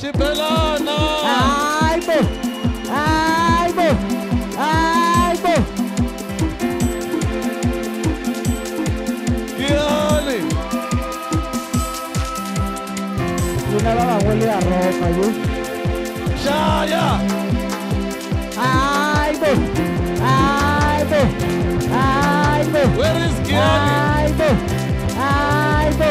Chipelana. hayi bo. Hayi bo. Hayi bo. Gianni. yena va va n'wele ya roka yo Shaya. hayi ah. Where is Gianni? hayi bo hayi bo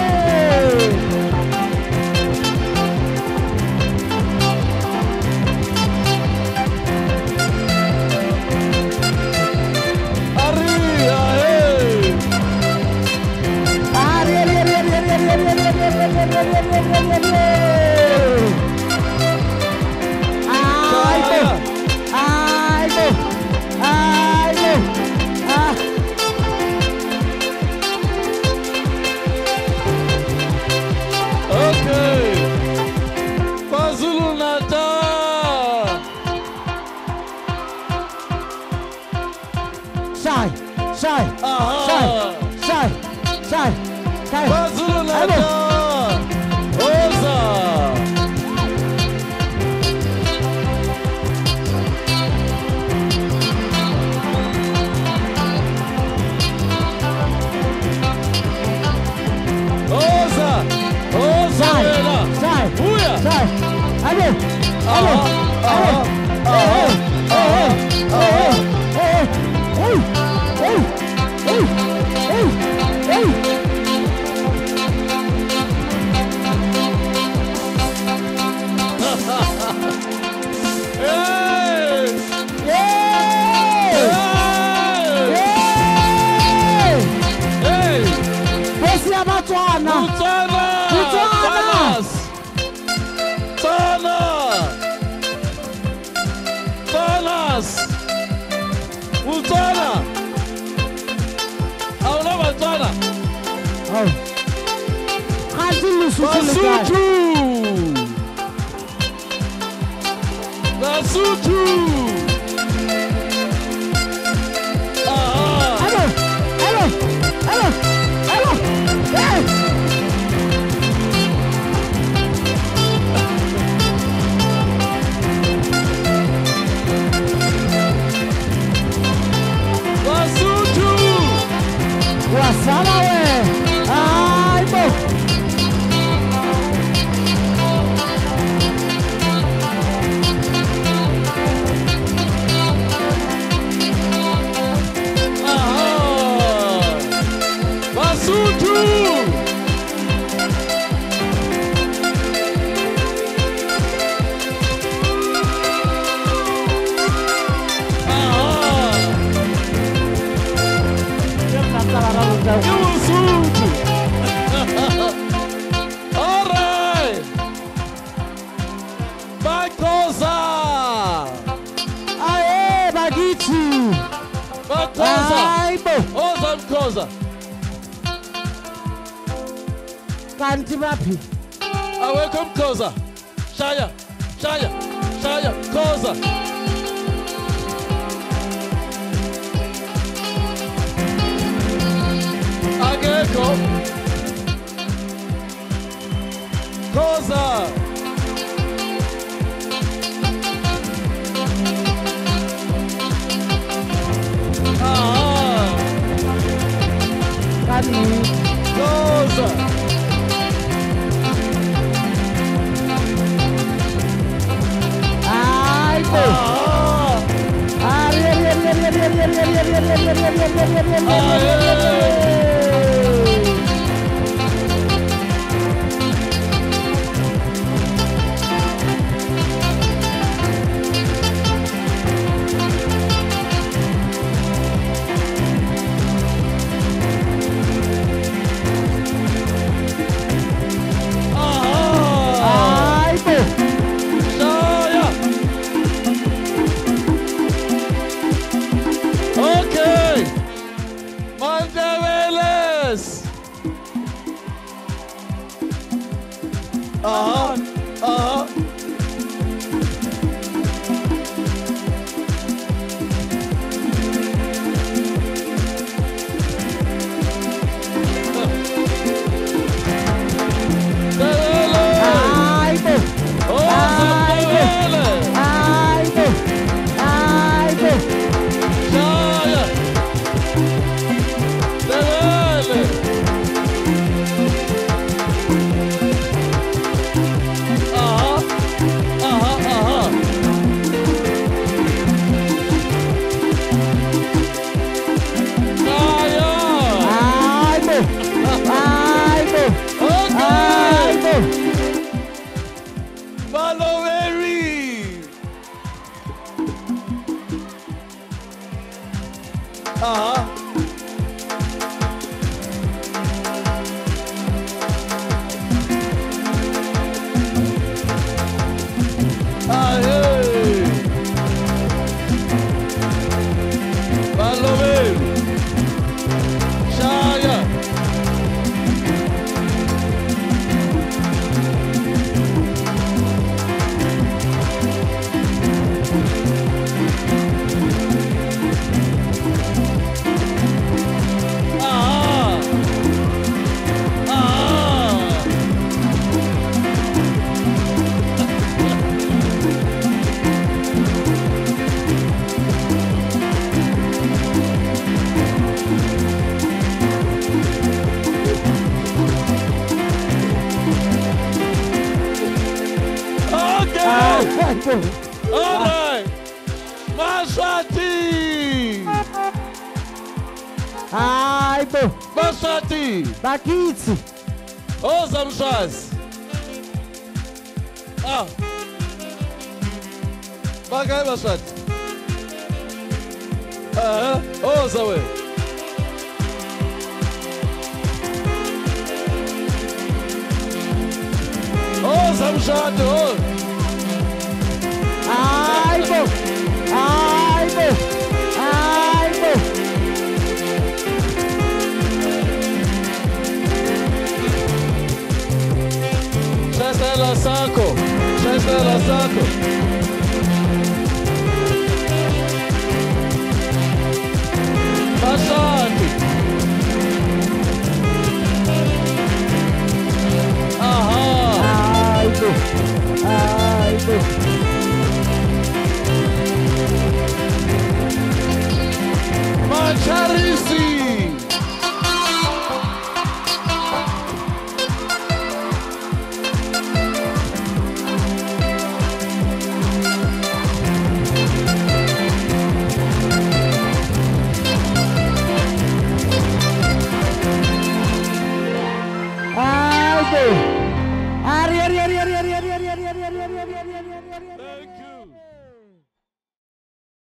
ya Botswana. Botswana. Botswana. Botswana. Botswana. Botswana. Awona Botswana. Aw. Kanti Lesotho Mwanza. Kanti wapi? Aweko Mkoza. Shaya, shaya, shaya, Koza. Akeko. Souza. right. All right. Maswati. Aibo. Maswati. Bakitsi. Oh, Zamshas. Ah. Bagai Maswati. Uh -huh. Oh, Zawe. Oh, Zamshad, oh. Ai, bom! Ai, bom! Ai, bom! Chestela Sanco! Chestela saco! Passante! Aham! Ai, bom!